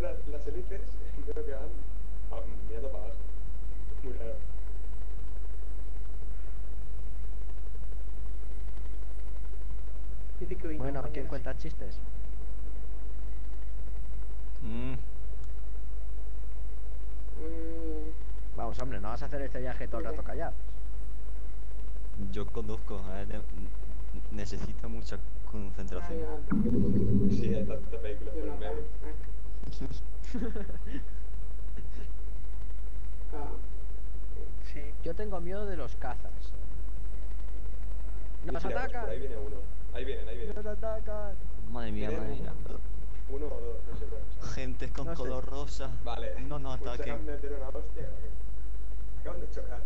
que las, las hélices creo que van ah, mirando para abajo. Muy raro. Bueno, ¿quién cuenta chistes? Mm. Mm, Vamos, hombre, no vas a hacer este viaje todo el rato callado. yo conduzco, eh, ne- necesito mucha concentración. Sí, hay tantos vehículos por el medio. Sí. Yo tengo miedo de los cazas. ¡Nos atacan! Por ahí viene uno. Ahí vienen, ahí vienen. ¡Nos atacan! Madre mía, madre mía. Uno o dos, no sé cuál. Gente con No sé. color rosa. Vale. No nos Pues se acaban ataquen. de meter una hostia. ¿o qué? Acaban de chocar.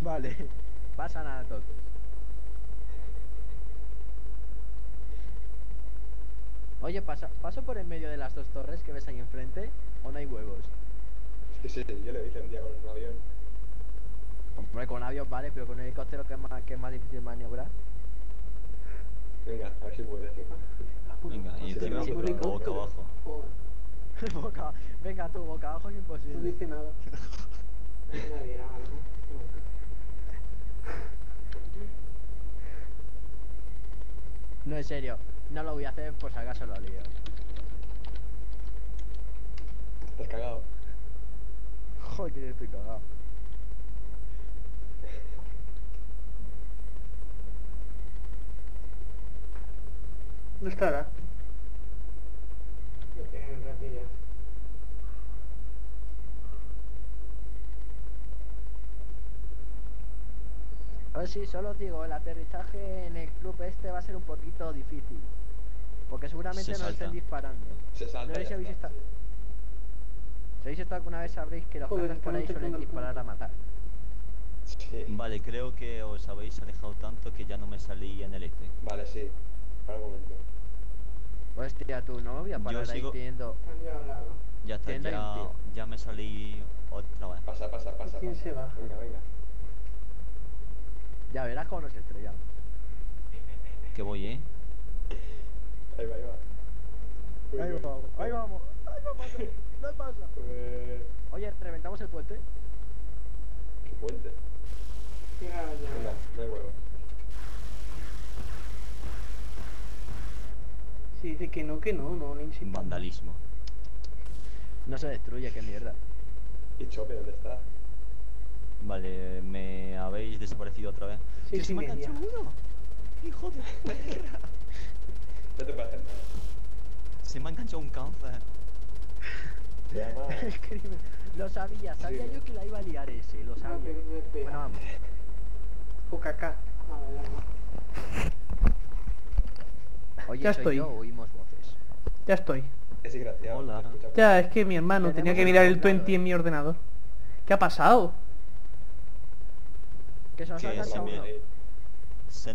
Vale. Pasa nada entonces. Oye, pasa, ¿paso por en medio de las dos torres que ves ahí enfrente? ¿O no hay huevos? Sí, sí, yo lo hice un día con un avión. Hombre, con avión vale, pero con un helicóptero que es más, que es más difícil maniobrar. Venga, a ver si puedes. Venga, y encima sí, sí. boca abajo. Boca- venga tú, boca abajo es no imposible. dice nada. No, en serio, no lo voy a hacer por si acaso lo lío. Has cagado. Joder, estoy cagado. No estará. Lo tienen ratilla. Si solo os digo, el aterrizaje en el club este va a ser un poquito difícil. Porque seguramente Se nos salta. estén disparando. Se salta. No sé si habéis está, estado- sí. Si habéis estado alguna vez sabréis que los cazas por no ahí suelen disparar punto. a matar. Sí. Vale, creo que os habéis alejado tanto que ya no me salí en el este. Vale, sí. Para un momento. Hostia, tú no voy a Yo ahí sigo- ya está, ya, ya me salí otra vez. Pasa, pasa, pasa. ¿Quién pasa. se baja? Venga, venga. Ya verás cómo nos estrellamos. Que voy, eh. Ahí va, ahí va. Uy, Ahí vamos, ahí vamos, ahí vamos, no pasa. Eh, Oye, ¿reventamos el puente? ¿Qué puente? Tira ya. Venga, no hay huevo. Si dice que no, que no, no insistas. Vandalismo. No se destruye, qué mierda. ¿Y Chope dónde está? Vale, me habéis desaparecido otra vez. ¡Que se me ha enganchado uno! ¡Hijo de perra! No te nada. Se me ha enganchado un cáncer. Lo sabía, sabía Sí. yo que la iba a liar ese, lo Ah, sabía. Bueno, vamos. O caca. Ya no. Oye, Ya soy estoy. yo, oímos voces. Ya estoy. Es desgraciado. Hola. Ya, es que mi hermano tenía que mirar el ordenador, 20 en eh. mi ordenador. ¿Qué ha pasado? Que se nos ha Que enganchado se uno.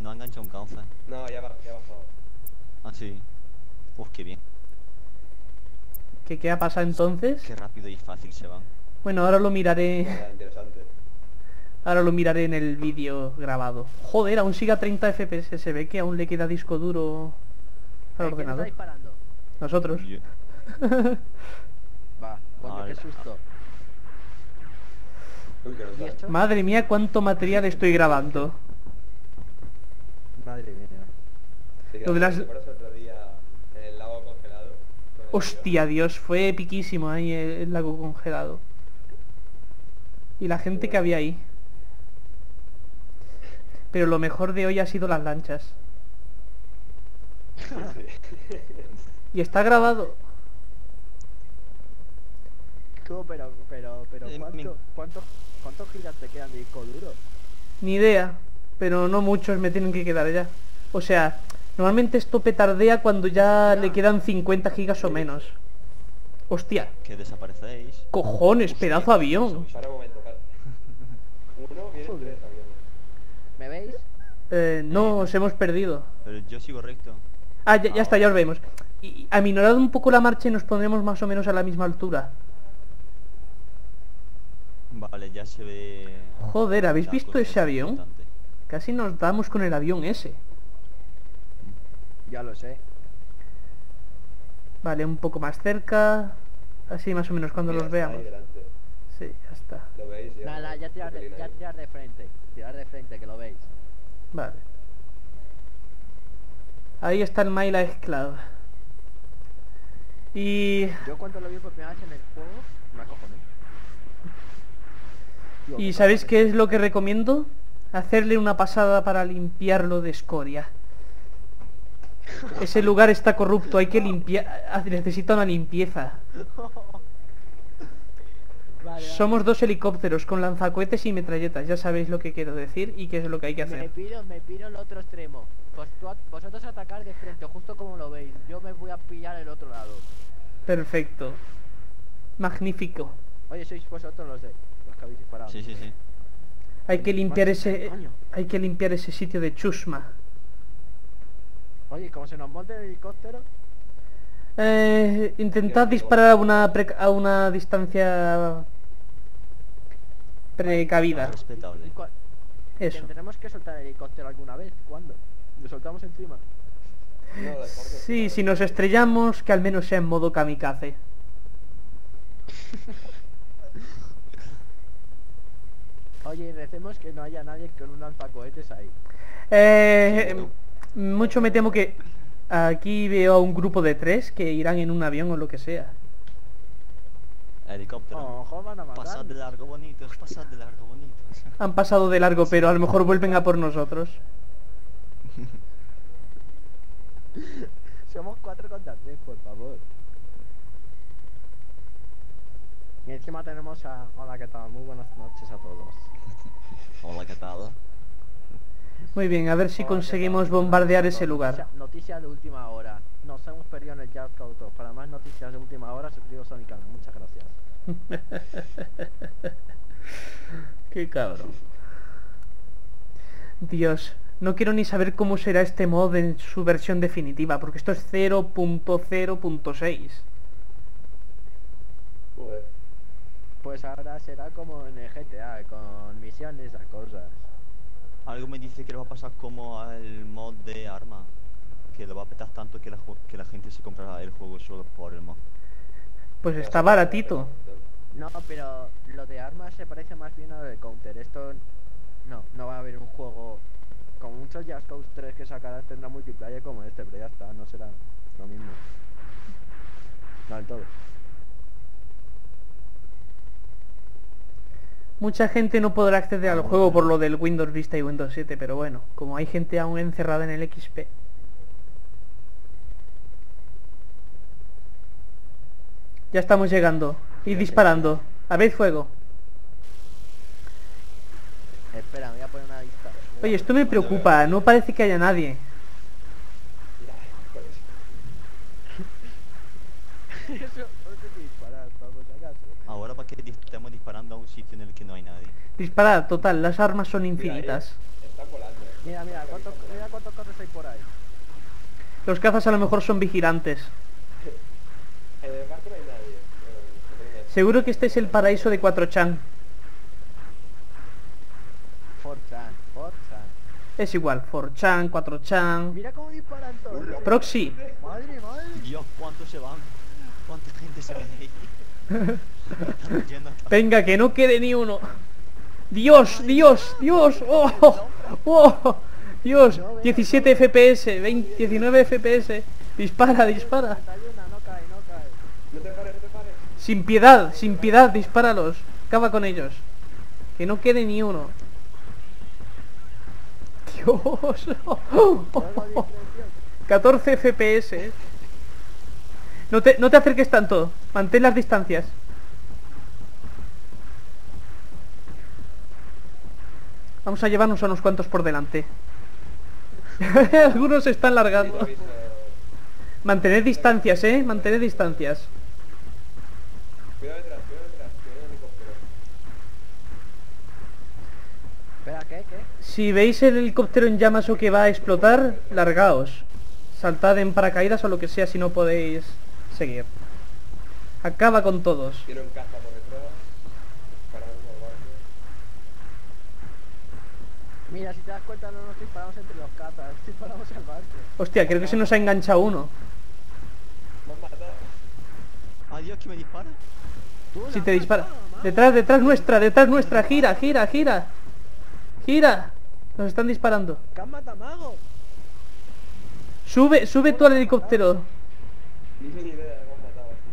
Nos ha enganchado un cáncer. No, ya va, ya ha bajado. Ah, sí. Uf, qué bien. ¿Qué, ¿Qué ha pasado entonces? Qué rápido y fácil se van. Bueno, ahora lo miraré. Interesante. Ahora lo miraré en el vídeo grabado. Joder, aún sigue a 30 FPS. Se ve que aún le queda disco duro al Eh, ¿Quién está ordenador. Nosotros. Va, coño, qué susto. Uy, que nos ¿Y da. esto? Madre mía, cuánto material estoy grabando. Madre mía. ¿Te Lo de las- ¿Te acuerdas otro día en el lago congelado? con el Hostia, Dios, fue epiquísimo ahí el, el lago congelado. Y la gente que había ahí. Pero lo mejor de hoy ha sido las lanchas. Y está grabado. ¿Cómo? Pero, pero, pero, Eh, ¿cuánto, cuánto, ¿cuántos gigas te quedan de disco duro? Ni idea. Pero no muchos me tienen que quedar ya. O sea, normalmente esto petardea cuando ya le quedan 50 gigas o menos. Hostia. Que desaparecéis. Cojones, Hostia, pedazo de avión. Para un momento, para. Uno, viene Joder. tres aviones. ¿Me veis? Eh, no, os hemos perdido. Pero yo sigo recto. Ah, ya, ya está, ya os vemos. Y aminorad un poco la marcha y nos pondremos más o menos a la misma altura. Vale, ya se ve... Joder, ¿habéis visto ese avión? importante. Casi nos damos con el avión ese. Ya lo sé. Vale, un poco más cerca. Así más o menos cuando Mira, los veamos. Sí, ya está. ¿Lo veis? Ya, Nada, ya tirar de, ya tirar de frente. Tirar de frente, que lo veis. Vale. Ahí está el My Life Club. Y... Yo cuando lo vi por primera vez en el juego, me acojoné. ¿Y ¿qué sabéis qué es lo que recomiendo? Hacerle una pasada para limpiarlo de escoria. Ese lugar está corrupto, hay que limpiar... Necesita una limpieza. Vale, vale. Somos dos helicópteros con lanzacohetes y metralletas, ya sabéis lo que quiero decir y qué es lo que hay que Me hacer. piro, me piro el otro extremo. Pues vosotros atacar de frente, justo como lo veis. Yo me voy a pillar el otro lado. Perfecto. Magnífico. Oye, sois vosotros los de que habéis disparado. Sí, sí, sí. Hay que limpiar ese... coño. Hay que limpiar ese sitio de chusma. Oye, como se nos monte el helicóptero, Eh, intentad disparar a una, pre- a una distancia precavida. Respetable. ¿y cua- Eso. ¿tendremos que soltar el helicóptero alguna vez? ¿Cuándo? ¿Lo soltamos encima? No, Sí, si nos estrellamos, que al menos sea en modo kamikaze. Oye, recemos que no haya nadie con un lanzacohetes ahí. Eh, mucho me temo que aquí veo a un grupo de tres que irán en un avión o lo que sea. Helicóptero. Ojo, van a matar. Pasad de largo bonitos, pasad de largo bonitos. Han pasado de largo, pero a lo mejor vuelven a por nosotros. Somos cuatro contra tres, por favor. Y encima tenemos a... Hola, ¿qué tal? Muy buenas noches a todos. Hola, ¿qué tal? Muy bien, a ver si Hola, ¿qué conseguimos bombardear ese lugar. Noticia de última hora. Nos hemos perdido en el Jazz Auto. Para más noticias de última hora, suscribos a mi canal. Muchas gracias. Qué cabrón. Dios, no quiero ni saber cómo será este mod en su versión definitiva, porque esto es 0.0.6. Joder. Pues ahora será como en el GTA, con misiones a cosas. Algo me dice que le va a pasar como al mod de arma. Que lo va a petar tanto que la, que la gente se comprará el juego solo por el mod. Pues está baratito. No, pero lo de armas se parece más bien a lo de Counter. Esto no, no va a haber un juego como muchos Just Cause 3 que sacarán tendrá multiplayer como este, pero ya está, no será lo mismo. No del todo. Mucha gente no podrá acceder al juego por lo del Windows Vista y Windows 7, pero bueno, como hay gente aún encerrada en el XP. Ya estamos llegando. Y disparando. ¿Habéis fuego? Espera, me voy a poner una lista. Oye, esto me preocupa, no parece que haya nadie. Ahora para que estemos disparando a un sitio en el que no hay nadie. Disparad, total, las armas son mira, ahí infinitas. Está volando. Mira, mira, ¿cuántos, mira cuántos carros hay por ahí. Los cazas a lo mejor son vigilantes. En el barco no hay nadie. Eh, Seguro que este es el paraíso de 4chan. Forzan, Forzan. Es igual, 4chan, 4chan. Mira cómo disparan todos. Proxy. Madre, madre. Dios, ¿cuántos se van? ¿Cuánta gente se va ahí? Yendo hasta- Venga, que no quede ni uno. Dios, Dios, Dios. Oh, oh, Dios. 17 FPS, 20, 19 FPS. Dispara, dispara. 31, no cae, no cae. No te pares, no te pares. Sin piedad, sin piedad, dispáralos. Acaba con ellos. Que no quede ni uno. Dios. Discreción. 14 FPS. No te, no te acerques tanto. Mantén las distancias. Vamos a llevarnos a unos cuantos por delante. Algunos se están largando. Mantened distancias, eh. Mantened distancias. Cuidado detrás, cuidado detrás, que viene un helicóptero. Espera, ¿qué? ¿Qué? Si veis el helicóptero en llamas o que va a explotar, largaos. Saltad en paracaídas o lo que sea si no podéis seguir. Acaba con todos. Quiero por detrás. Disparando al barco. Mira, si te das cuenta no nos disparamos entre los catas, disparamos al barco. Hostia, creo que se nos ha enganchado uno. Me han matado. Dios, que me dispara. Si te dispara. Detrás, detrás nuestra, detrás nuestra. Gira, gira, gira. Gira. Nos están disparando. Sube, sube tú al helicóptero. Ni idea, hemos matado así.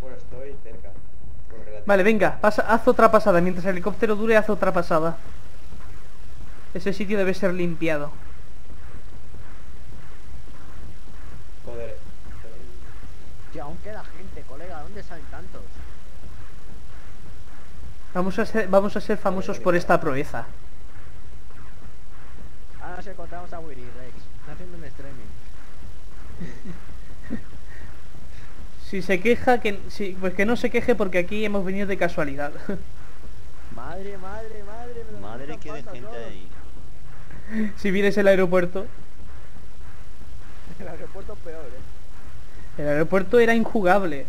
Bueno, estoy cerca. Vale, venga, pasa, haz otra pasada. Mientras el helicóptero dure, haz otra pasada. Ese sitio debe ser limpiado. Joder. Tío, aún queda gente, colega. ¿Dónde salen tantos? Vamos a ser, vamos a ser famosos por esta proeza. Ahora nos encontramos a Willy Rex. Está haciendo un streaming. Si se queja, que, si, pues que no se queje porque aquí hemos venido de casualidad. Madre, madre, madre. Madre que de gente todo. si vienes el aeropuerto. El aeropuerto peor, eh. El aeropuerto era injugable.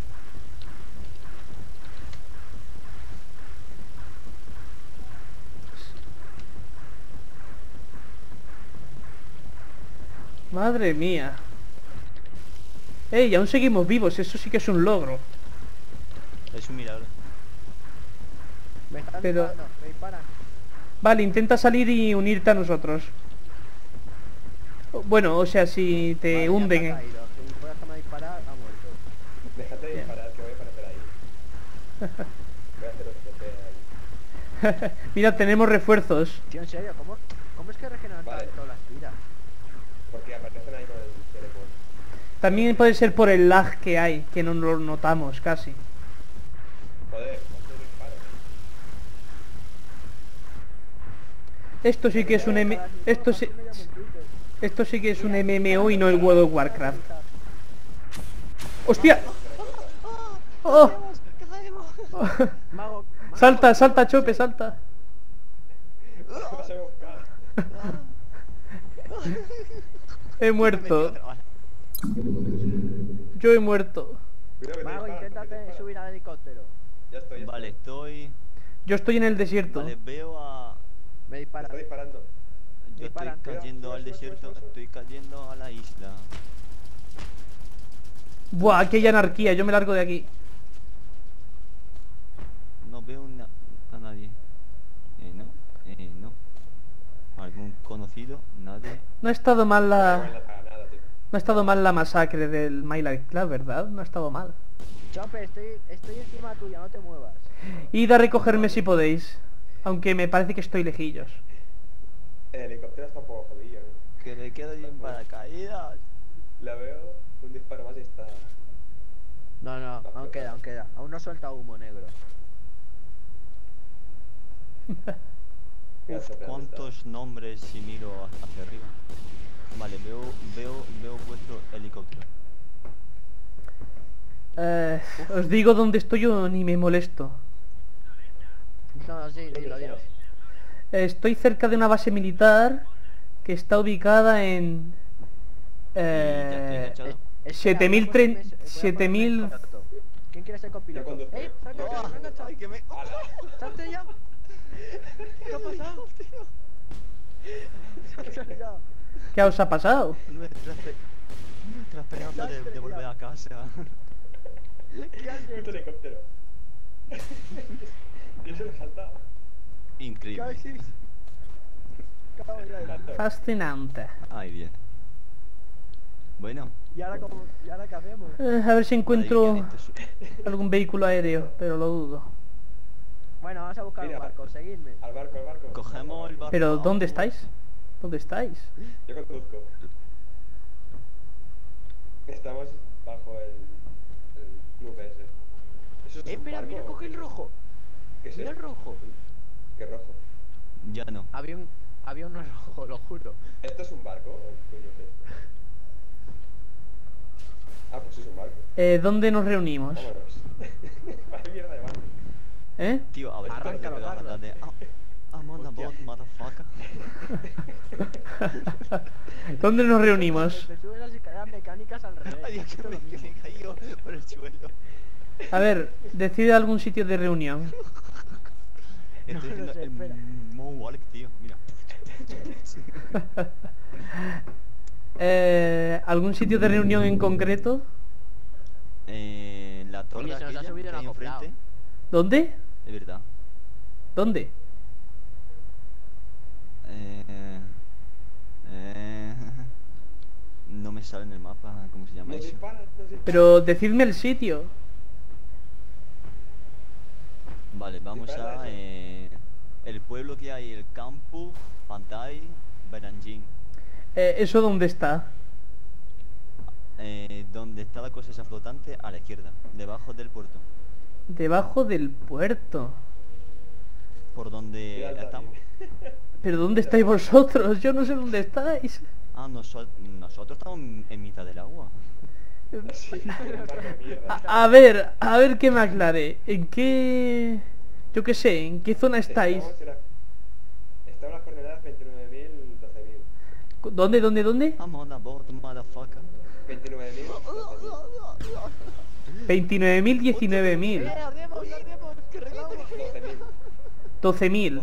Madre mía. Ey, aún seguimos vivos, eso sí que es un logro. Es un milagro. Me están Pero- disparando, me disparan. Vale, intenta salir y unirte a nosotros. Bueno, o sea, si te Vale, hunden. eh. disparar, ha muerto. Déjate de disparar, que voy a aparecer ahí. Voy a hacer otro ahí. Mira, tenemos refuerzos. Tío, en serio, ¿cómo, cómo es que regeneran Vale. tanto las tiras? Porque aparecen ahí con el teleport. También puede ser por el lag que hay, que no lo notamos casi. Joder, ¿cuántos disparos? Esto sí que es un M... Esto sí... Esto sí que es un MMO y no el World of Warcraft. ¡Hostia! ¡Oh! Mago, Salta, salta, chope, salta. He muerto. Yo he muerto. Mago, inténtate subir al helicóptero. Ya estoy, Vale, estoy. estoy... Yo estoy en el desierto. Vale, veo a... Me Me disparan. está disparando. Yo Disparan. estoy cayendo Cuidado, al desierto, estoy cayendo a la isla. Buah, aquí hay anarquía, yo me largo de aquí. No veo a nadie. Eh, no, eh, no. ¿Algún conocido? Nadie. No ha estado mal la... No ha estado mal la masacre del My Life Club, ¿verdad? No ha estado mal. Chope, estoy, estoy encima tuya, no te muevas. Id a recogerme si podéis. Aunque me parece que estoy lejillos. El helicóptero está un poco jodido. ¿eh? Que le queda bien paracaídas. La veo, un disparo más y está... No, no, aún queda, aún queda. Aún no suelta humo negro. Cuántos nombres si miro ha- hacia arriba. Vale, veo, veo, veo vuestro helicóptero. Eh, os digo dónde estoy yo ni me molesto. No, sí, dilo, dilo. Eh, Estoy cerca de una base militar que está ubicada en... Eh, enganchado. Eh, espera, 7000 voy a tren- ponerme- voy a ponerme 7000 en contacto. ¿Quién quiere ser copiloto? ¡Eh! ¡Salte, Yo se me. ¡Salte ya! ¿Qué ha pasado? ¡Salte ya! ¿Qué os ha pasado? Nuestra, espe- nuestra esperanza de, de volver a casa. ¿Qué hecho? helicóptero. Yo se lo he saltado. ¿Qué Increíble. Fascinante. Ay, bien. Bueno. ¿Y ahora, cómo, ¿Y ahora qué hacemos? Eh, a ver si encuentro algún vehículo aéreo, pero lo dudo. Bueno, vamos a buscar Mira, un barco, seguidme. Al barco, al barco. Cogemos el barco. Pero ¿dónde estáis? ¿Dónde estáis? Yo conduzco. Estamos bajo el, el club ese. ¿Eso es Eh, espera, mira, coge el rojo. ¿Qué es el esto? rojo. ¿Qué rojo? Ya no. Había un, había uno rojo, lo juro. ¿Esto es un barco o qué coño es esto? Ah, pues sí es un barco. Eh, ¿Dónde nos reunimos? Vámonos. Vaya mierda de barco. ¿Eh? Tío, a ver Arráncalo, puedo Carlos. de... Ah, I'm on the boat, motherfucker. ¿Dónde nos reunimos? Te subes las escaleras mecánicas al revés. Ay, Dios, que me, es que me cayó por el suelo. A ver, decide algún sitio de reunión. Estoy No haciendo sé, el espera. moonwalk, tío. Mira. Eh, ¿Algún sitio de reunión en concreto? Eh, la torre Oye, se nos ha aquella subido que hay enfrente, ¿Dónde? de verdad. ¿Dónde? Eh, eh, no me sale en el mapa cómo se llama Nos eso. disparan. Pero decidme el sitio. Vale, vamos a eh, el pueblo que hay, el campo, Pantay, Beranjin. Eh, ¿Eso dónde está? Eh, donde está la cosa esa flotante a la izquierda, debajo del puerto. Debajo del puerto. Por donde estamos. ¿Pero dónde estáis vosotros? Yo no sé dónde estáis. Ah, noso- nosotros estamos en mitad del agua. Sí. A, a ver, a ver que me aclare. ¿En qué... Yo qué sé, ¿en qué zona estáis? Estamos las coordenadas 29.000, 12.000. ¿Dónde, dónde, dónde? I'm on a boat, motherfucker. 29.000, 12.000. 29.000, 19.000. ¡Eh, ardemos, ardemos! ¡Que reviente! 12.000. 12.000. 12.000.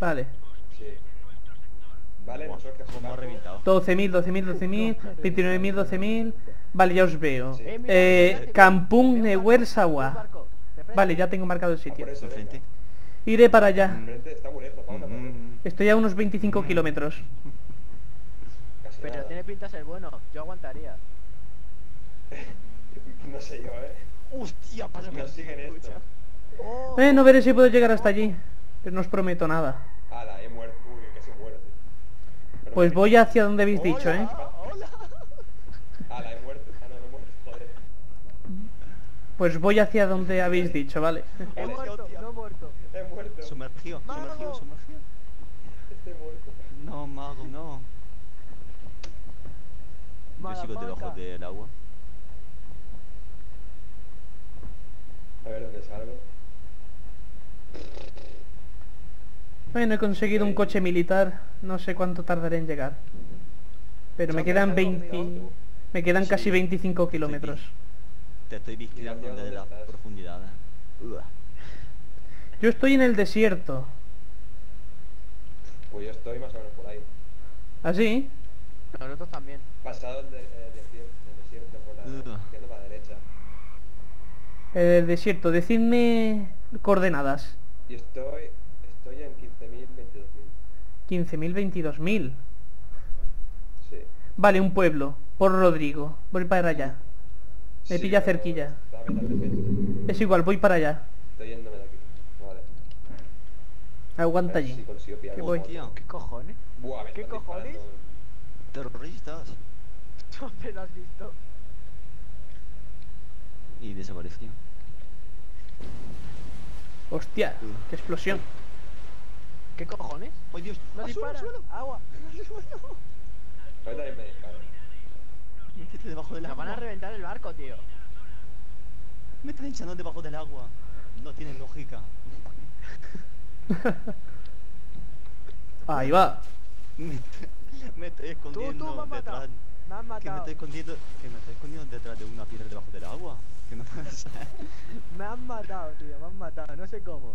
Vale. Vale, Buah, nosotros que cómo ha jugamos. reventado. 12.000, 12.000, 12.000, 29.000, 12.000. Vale, ya os veo. Sí. Eh, de frente. Vale, ya tengo marcado el Ah, sitio. Iré para allá. Enfrente está muy lejos, vamos a pasar. Mm, Estoy a unos 25 kilómetros. Casi Pero nada. tiene pinta de ser bueno, yo aguantaría. No sé yo, eh. Hostia, siguen esto. Oh, Eh, no veré si puedo llegar hasta allí. Pero no os prometo nada. Ala, he muerto. Uy, casi muero, tío. Pero Pues voy hacia donde habéis dicho, ¿eh? Hola. Ala, he muerto. Ah, no, no he muerto, joder. Pues voy hacia donde habéis dicho, ¿vale? He muerto, no he muerto. He muerto. Sumergido, Mago. sumergido, sumergido. Estoy muerto. No, mago, no. Yo sigo debajo del agua. A ver dónde salgo. Bueno, he conseguido un coche militar. No sé cuánto tardaré en llegar. Pero me quedan ¿estás 20... conmigo? Me quedan casi Sí. 25 kilómetros. Te estoy vigilando ¿dónde desde las profundidades. Yo estoy en el desierto. Pues yo estoy más o menos por ahí. ¿Así? Nosotros también. Pasado el, de- el desierto, el desierto por la Ugh. yendo para la derecha. El desierto. Decidme coordenadas. Y estoy, estoy en 15.000, 22.000. 15.000, 22.000. Sí. Vale, un pueblo. Por Rodrigo. Voy para allá. Me Sí, pilla pero cerquilla. Es igual, voy para allá. Estoy yéndome de aquí. Vale. Aguanta allí. si consigo pillar Que un voy. Hostia, ¿Qué cojones? Buah, me ¿Qué cojones? disparando. terroristas. ¿Tú apenas has visto? Y desapareció. Hostia, qué explosión. ¿Qué cojones? ¡Ay, Dios! ¡Agua! Me. Métete debajo del Nos agua. van a reventar el barco, tío. Me están echando debajo del agua. No tiene lógica. Ahí va. Me, me estoy escondiendo tú me has matado. detrás. Me Que me matado. estoy escondiendo. Que me estoy escondiendo detrás de una piedra debajo del agua. ¿Qué me pasa? Me han matado, tío. Me han matado. No sé cómo.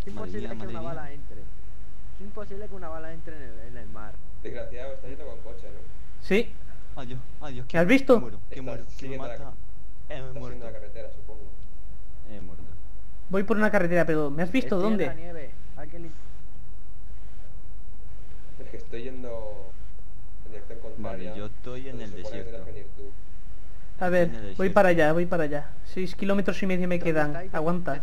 Es imposible mía, que una mía. bala entre. Es imposible que una bala entre en el, en el mar. Desgraciado, está yendo con coche, ¿no? Sí. Adiós, adiós. ¿Me has visto? Que muero, que Estás muero, que me la- mata. He Está muerto. haciendo la carretera, supongo. He muerto. Voy por una carretera, pero ¿me has visto Estoy en la dónde? nieve. Es que estoy yendo en dirección contraria. Vale, yo estoy en el desierto. A ver, voy para allá, voy para allá. Seis kilómetros y medio me ¿Dónde quedan. Aguanta. Ver,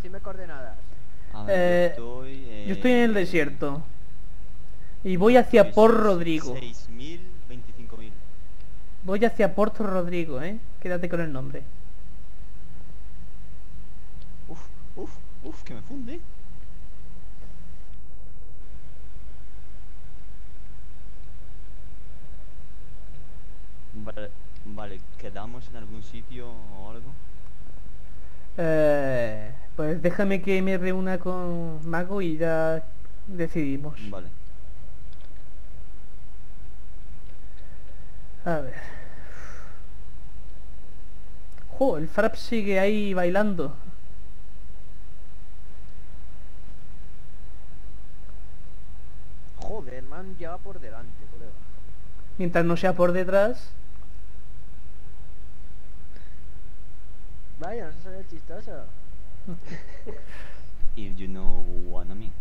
Eh, yo estoy. Yo estoy en el eh, desierto. Y voy hacia Port seis- Rodrigo. 6.000, 25.000. Voy hacia Puerto Rodrigo, ¿eh? Quédate con el nombre. Uf, uf, uf, que me funde. Vale, vale, ¿quedamos en algún sitio o algo? Eh, pues déjame que me reúna con Mago y ya decidimos. Vale. A ver. Jo, el Frap sigue ahí bailando. Joder, man, lleva por delante, colega. Mientras no sea por detrás. Vaya, eso sería chistoso. If you know what I mean.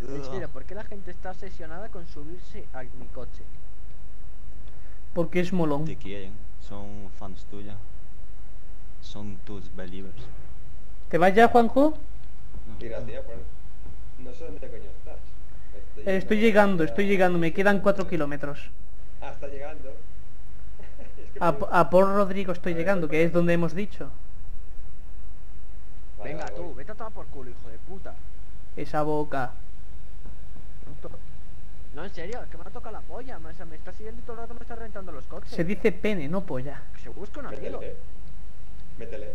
Serio, ¿por qué la gente está obsesionada con subirse a mi coche? Porque es molón. Te quieren, son fans tuyas. Son tus believers. ¿Te vas ya, Juanjo? Mira, tía, pues... No sé dónde coño estás. Eh, Estoy llegando, estoy llegando. Me quedan 4 kilómetros. Ah, está llegando. Es que A, me- a por Rodrigo estoy llegando, que es donde hemos dicho. Vale, Venga tú, vete a tomar por culo, hijo de puta. Esa boca. No, en serio, es que me ha tocado la polla. Me, o sea, me está siguiendo y todo el rato me está rentando los coches. Se dice pene, no polla. Que se busca un amigo. Métele. Métele.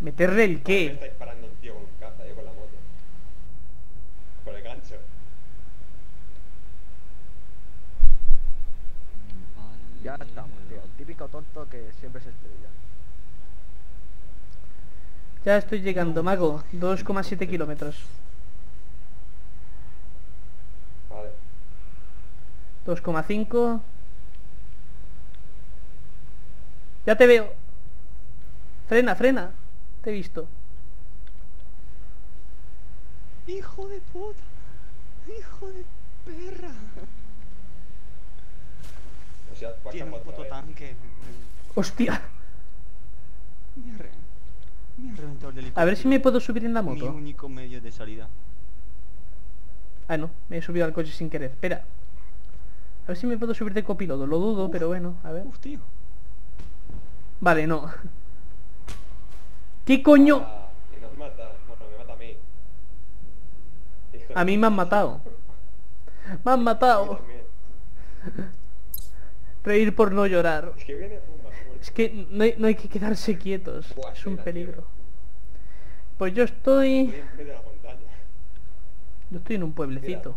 ¿Meterle el Me qué? está disparando un tío con un caza, yo con la moto. Con el gancho. Ya estamos, tío. El típico tonto que siempre se estrella. Ya estoy llegando, mago. 2,7 kilómetros. Vale. 2,5. Ya te veo. Frena, frena. Te he visto. Hijo de puta. Hijo de perra. O sea, Tiene un otra puto vez. tanque. Hostia. Me ha, re- me ha reventado el helicóptero. A ver si me puedo subir en la Mi moto. único medio de salida. Ah, no. Me he subido al coche sin querer. Espera. A ver si me puedo subir de copiloto. Lo dudo, pero bueno. A ver. Uf, tío. Vale, no. ¿Qué coño? Ah, y nos mata. Bueno, me mata a mí. Hijo A mí me han matado. Me han matado. Reír por no llorar. Es que viene pumba. Es que no hay, no hay que quedarse quietos. Buah, Es un peligro. Pues yo estoy... Yo estoy en un pueblecito.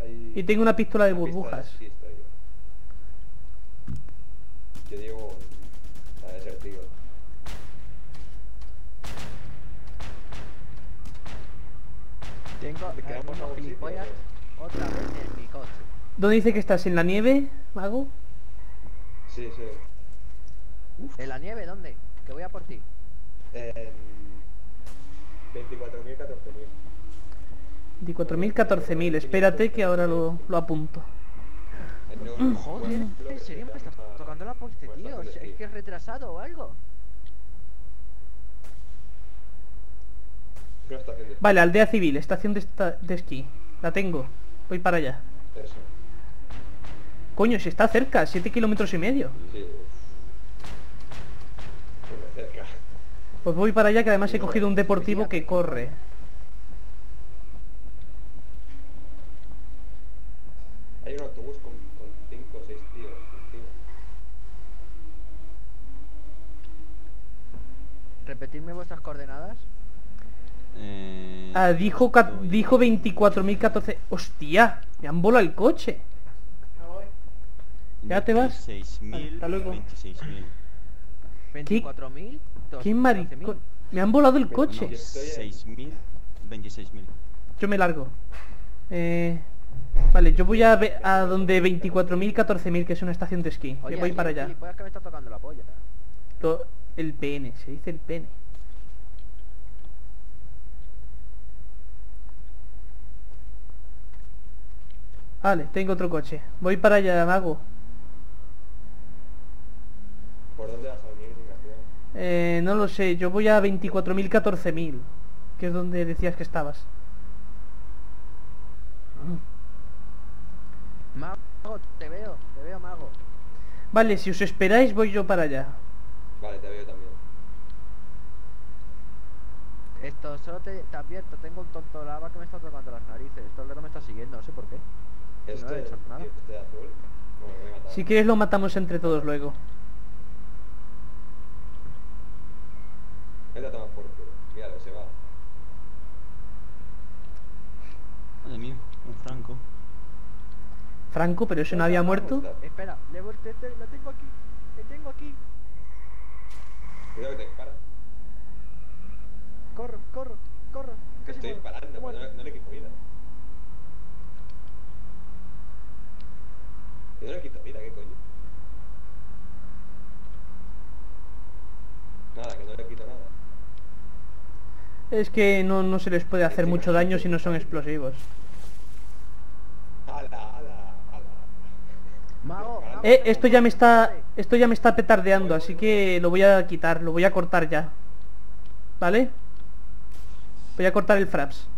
Ahí- Y tengo una pistola de Una burbujas. Yo. Digo... Ser tío. Tengo Te quedamos a gilipollas otra vez en mi coche. ¿Dónde dice que estás? ¿En la nieve, mago? Sí, sí. ¿En la nieve dónde? Que voy a por ti. En... 24.000, 14.000. 24.000, 14.000. Espérate que ahora lo, lo apunto. Joder, en que serio se me estás tocando la poste, pues, tío. ¿Es que es retrasado o algo? Vale, aldea civil, estación de, esta- de esquí. La tengo. Voy para allá. Eso. Coño, si está cerca, 7 kilómetros y medio. Sí. Cerca. Pues voy para allá que además he cogido un deportivo que corre. Hay un autobús con 5 o 6 tíos encima. Repetirme vuestras coordenadas. Eh, Ah, dijo, estoy- dijo 24.014. ¡Hostia! Me han volado el coche. ¿Ya te vas? 26.000, Vale, hasta luego. 26.000. 24.000. ¿Quién maricón? Me han volado el coche. yo estoy en- 6.000, 26.000. Yo me largo. Eh, vale, yo voy a, ve- a donde 24.000, 14.000, que es una estación de esquí. Oye, que voy para allá. que me está tocando la polla. To- el pene, se dice el pene. Vale, tengo otro coche. Voy para allá, mago. ¿Por dónde vas a venir? Eh, no lo sé, yo voy a 24.000, 14.000. Que es donde decías que estabas. Mago, te veo, te veo, mago. Vale, si os esperáis voy yo para allá. Vale, te veo también. Esto solo te, te advierto, tengo un tonto lava que me está tocando las narices. Todo el rato me está siguiendo, no sé por qué. No Este, le he hecho nada. tío, este azul. Bueno. Si quieres lo matamos entre todos luego. Vete a tomar por culo. Míralo, se va. Madre mía, un franco. Franco, pero ese no había muerto. Espera, le voy- te- te- lo tengo aquí. Le tengo aquí. Cuidado que te dispara. Corro, corro, corro. Que estoy disparando, no, no le quito vida. No le quito ¿qué coño? Nada, que no le quito nada. Es que no, no se les puede hacer mucho daño si no son explosivos. Eh, esto ya me está. Esto ya me está petardeando, así que lo voy a quitar, lo voy a cortar ya. ¿Vale? Voy a cortar el fraps.